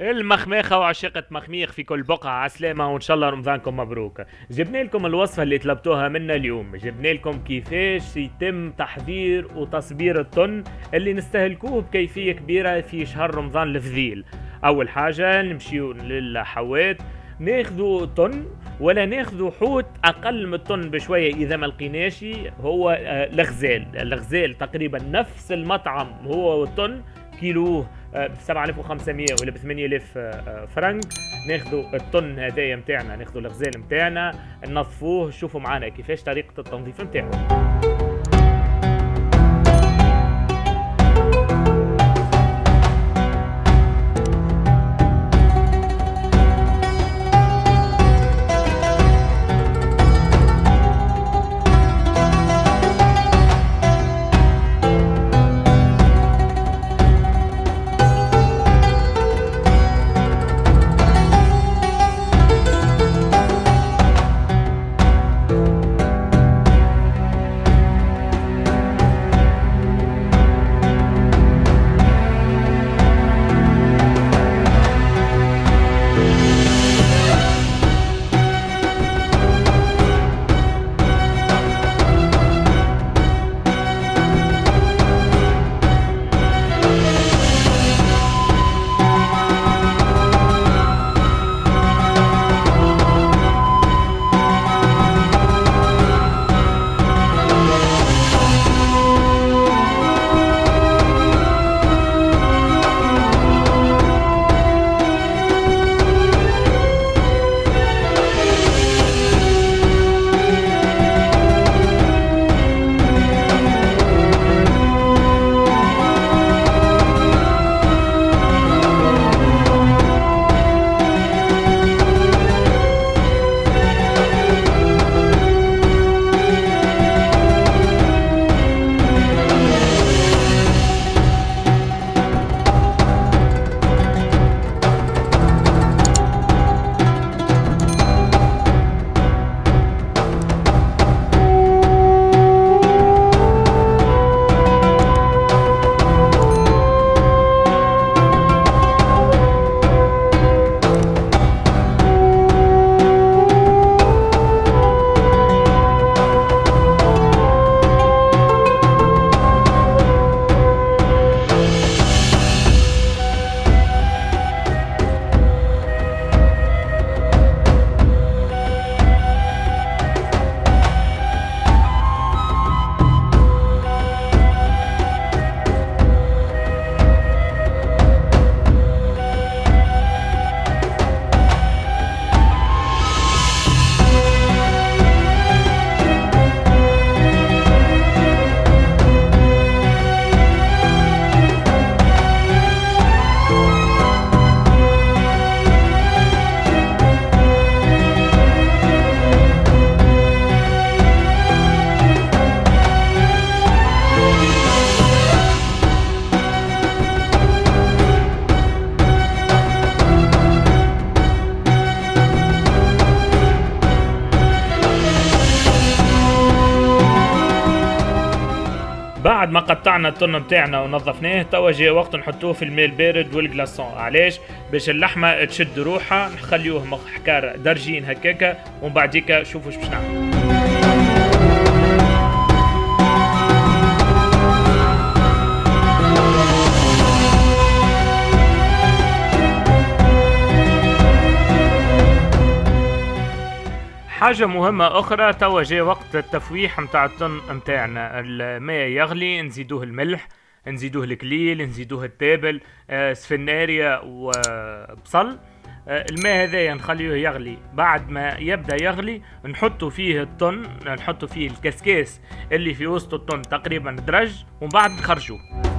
المخماخة وعشيقة مخميخ في كل بقعة. عسلامة وإن شاء الله رمضانكم مبروك. جبنا لكم الوصفة اللي طلبتوها منا اليوم. جبنا لكم كيفاش يتم تحضير وتصبير الطن اللي نستهلكوه بكيفية كبيرة في شهر رمضان الفذيل أول حاجة نمشيو للحوات. ناخذوا طن ولا ناخذوا حوت أقل من الطن بشوية. إذا ما لقيناش هو آه، الغزال. الغزال تقريبا نفس المطعم هو والطن. كيلوه ب 7500 ولا ب 8000 فرنك. ناخذوا الطن هذايا نتاعنا ناخذوا الغزال نتاعنا ننظفوه شوفوا معنا كيفاش طريقة التنظيف نتاعو بعد ما قطعنا الطن بتاعنا ونظفناه توا جاء وقت نحطوه في الماء البارد والجلاسون. علاش؟ باش اللحمة تشد روحها نخليوه حكار درجين هكاكا ومن بعديك شوفوا باش نعمل. حاجة مهمة أخرى توا جاء وقت التفويح متاع الطن متاعنا. الماء يغلي نزيدوه الملح نزيدوه الكليل نزيدوه التابل آه، سفناريا وبصل. آه، الماء هذايا نخليه يغلي. بعد ما يبدأ يغلي نحطوا فيه الطن نحطوا فيه الكسكاس اللي في وسط الطن تقريبا درج ومن بعد نخرجوه.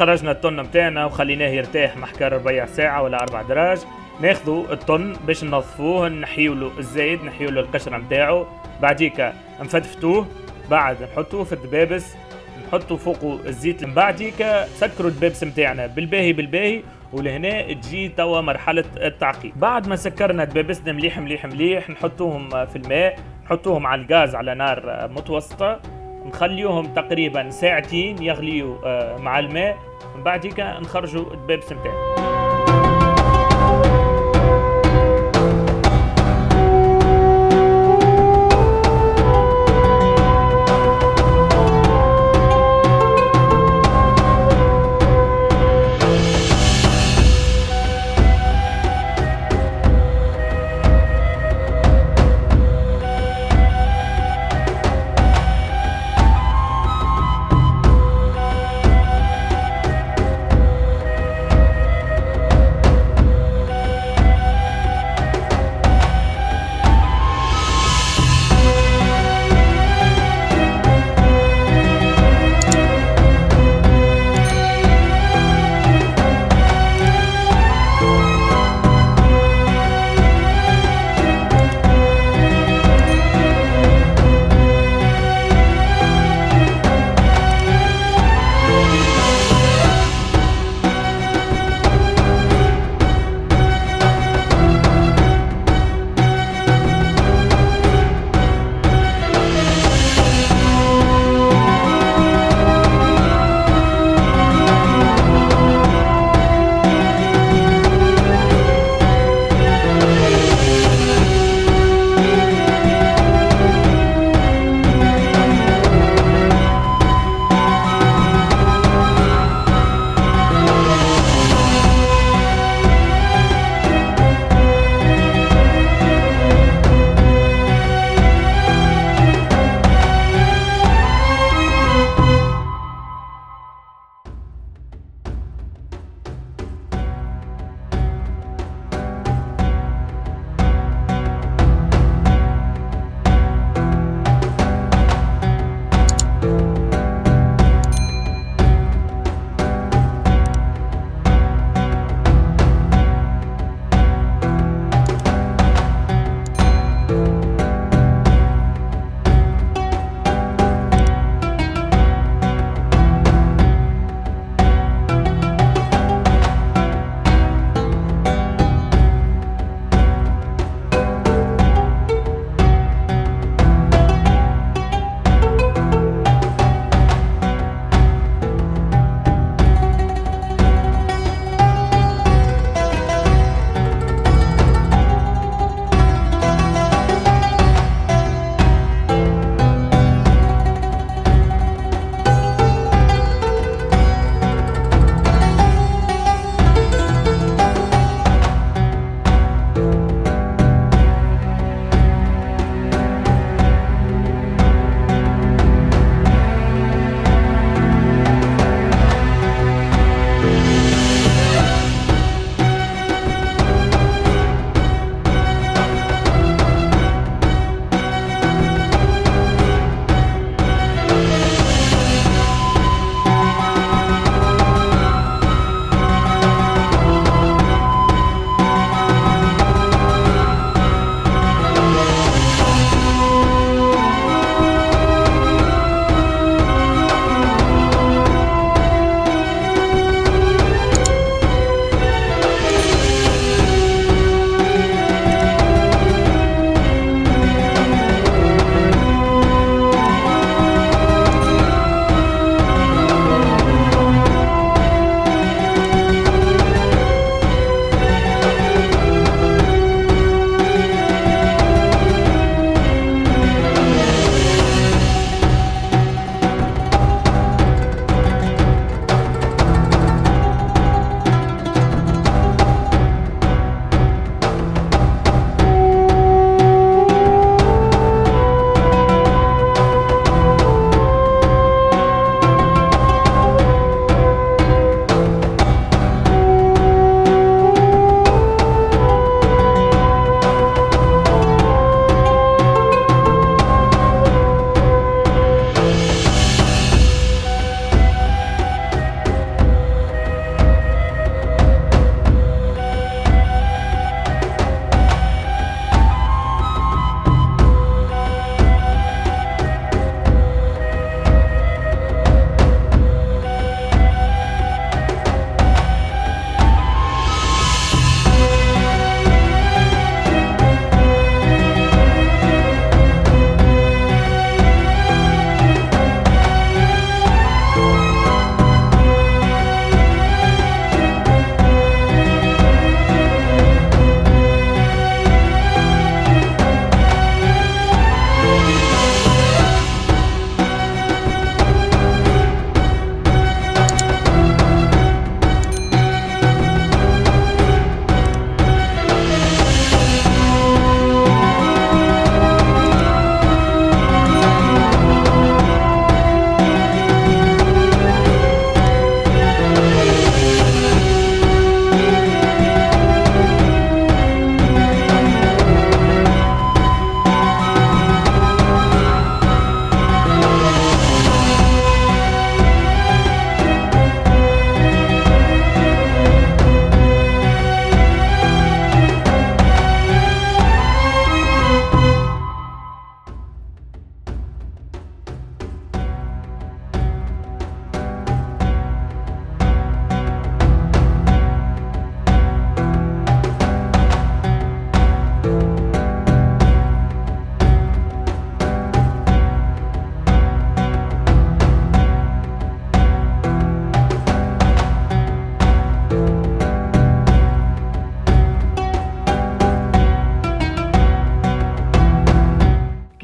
خرجنا الطن بتاعنا وخليناه يرتاح محكر ربيع ساعة ولا أربع دراج. ناخذوا الطن باش ننظفوه نحيولو الزايد نحيولو القشرة متاعو بعديك نفتفتوه بعد نحطوه في الدبابس نحطوا فوقه الزيت. من بعديك سكروا الدبابس متاعنا بالباهي بالباهي ولهنا تجي توا مرحلة التعقيم بعد ما سكرنا دبابسنا مليح مليح مليح نحطوهم في الماء نحطوهم على الغاز على نار متوسطة. نخليوهم تقريبا ساعتين يغليوا آه، مع الماء. من بعديك نخرجوا الدبابس متاعنا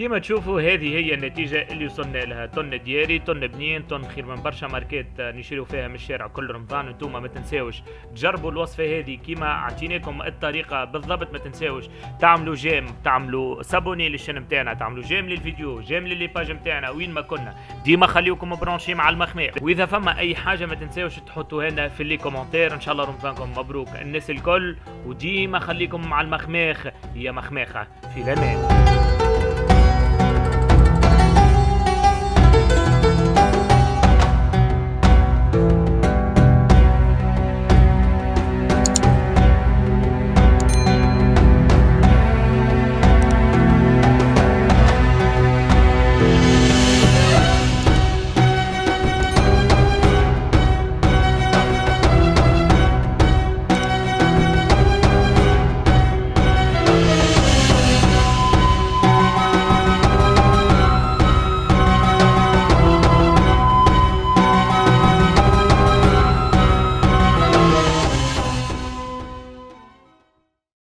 كيما تشوفوا هذه هي النتيجة اللي وصلنا لها. طن دياري طن بنين طن خير من برشا ماركات نشريو فيها من الشارع كل رمضان. انتوما ما تنساوش تجربوا الوصفة هذه كيما اعطيناكم الطريقة. بالضبط ما تنساوش تعملوا j'aime تعملوا s'abonner لل chaîne نتاعنا تعملوا j'aime للفيديو j'aime ل les pages نتاعنا وين ما كنا. ديما خليوكم branchés مع المخماخ وإذا فما أي حاجة ما تنساوش تحطوها لنا في les commentaires إن شاء الله رمضانكم مبروك الناس الكل. وديما خليكم مع المخماخ هي مخماخة في الأمان.